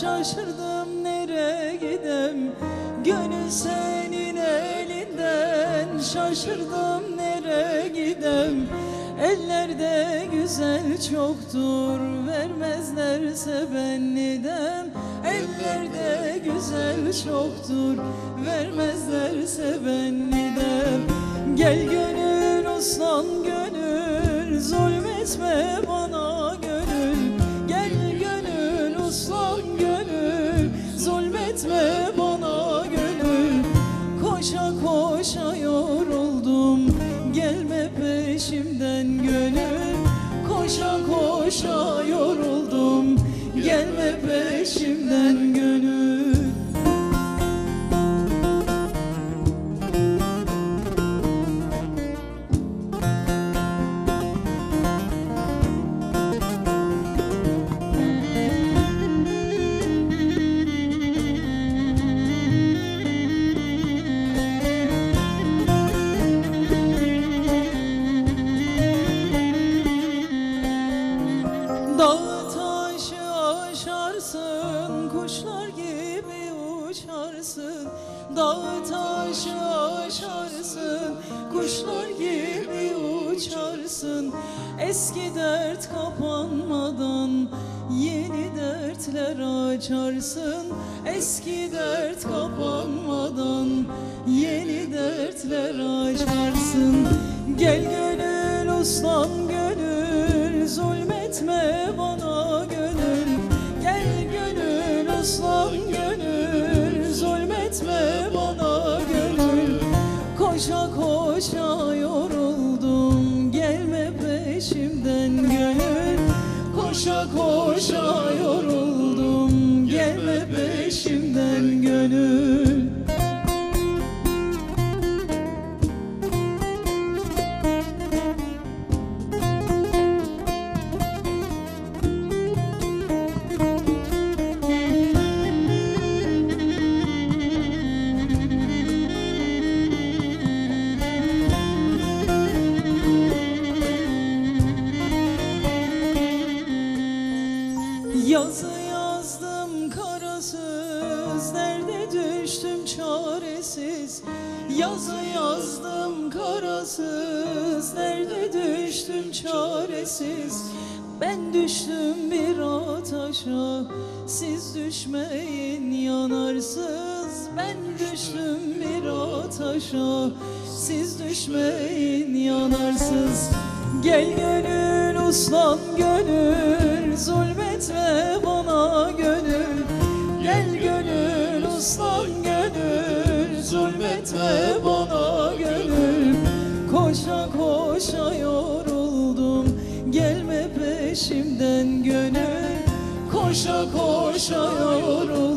şaşırdım nereye gidem Gönül senin elinden. Şaşırdım nereye gidem Ellerde güzel çoktur vermezlerse ben nidem Ellerde güzel çoktur vermezlerse ben nidem Gel gönül uslan gönül zulmetme bana zulmetme bana gönül Koşa koşa yoruldum. Gelme peşimden gönül. Koşa koşa Dağ taşı aşarsın, kuşlar gibi uçarsın. Eski dert kapanmadan yeni dertler açarsın. Eski dert kapanmadan yeni dertler açarsın. Gel gönül uslan gönül zulmetme bana gönül Gel gönül uslan gönül gönül. Yazı Yazı yazdım karasız. Nerede düştüm çaresiz? Ben düştüm bir ataşa Siz düşmeyin yanarsız. Ben düştüm bir ataşa Siz düşmeyin yanarsız. Gel gönül uslan gönül. Zulmetme Koşa koşa yoruldum. Gelme peşimden gönül. Koşa koşa yoruldum